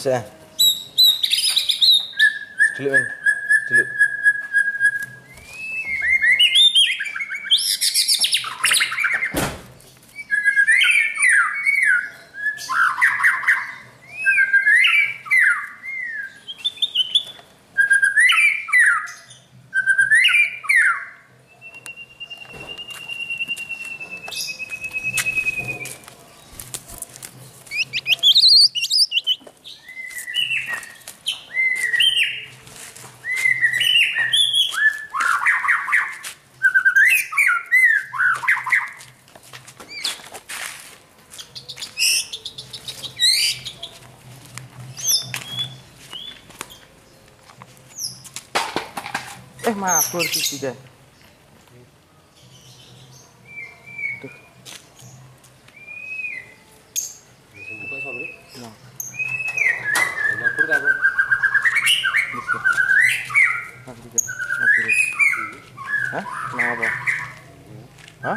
xe. Trị liệu anh. Trị. es más progresividad. Tuh. No. Nah,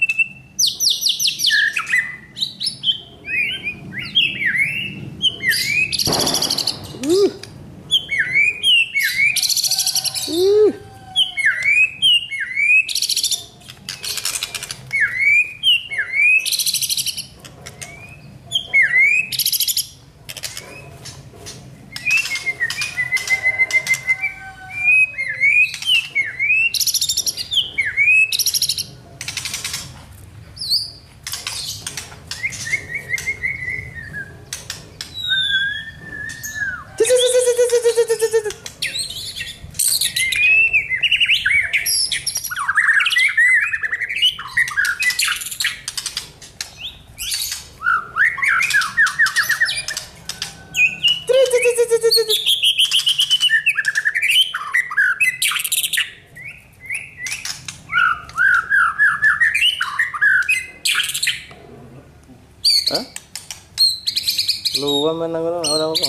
รู้ว่ามันนั่งกินอะเราเราก็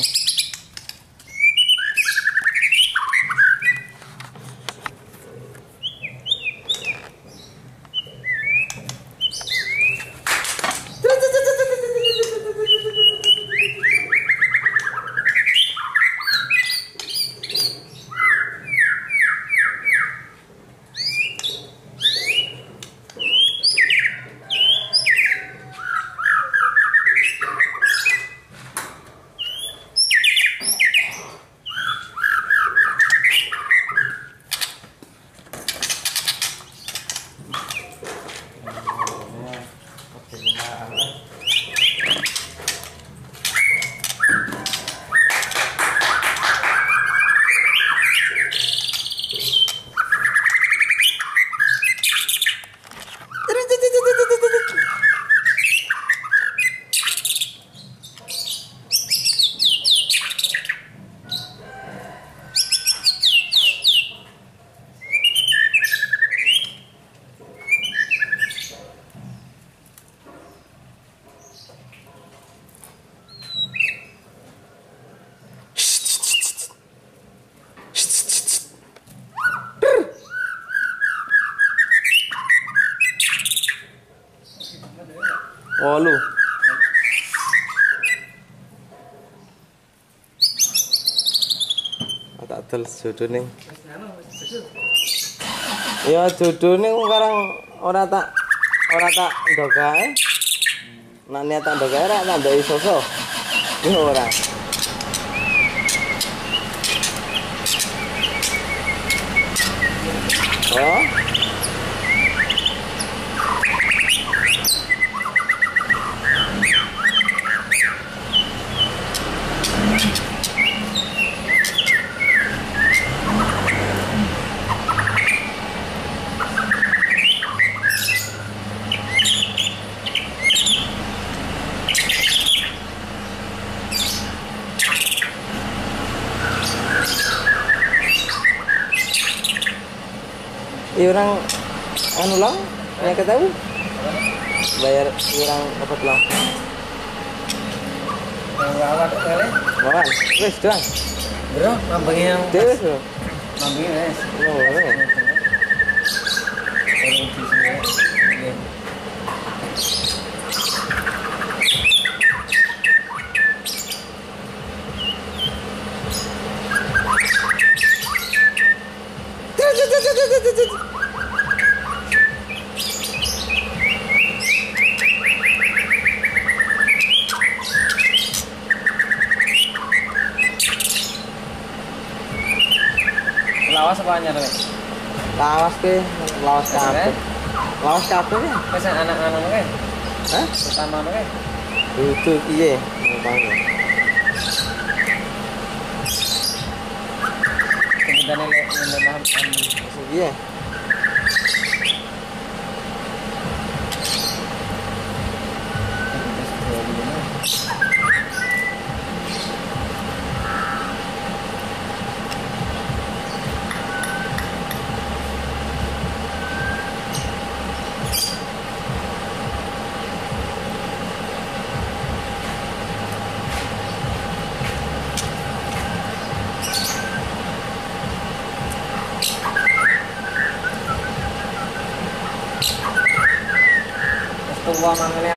Wolu. Tak del jodone. Ya jodone sekarang ora tak ora tak ndogae. Nek niat tak ndogae ra tak ndok iso-iso. Ya ora. Oh. Iya orang anu lang, yang ketahu bayar orang dapat lang. Kali. Makan, wes doang. Bro, mambangi yang bro. mambangi wes. Lawas apa anyar wes? Lawas ke, lawas kafe. Lawas kafe ya? Wes anak-anak wes. Hah? Pertama wes. Itu piye? Bang. Kemudian lele lele 光芒的亮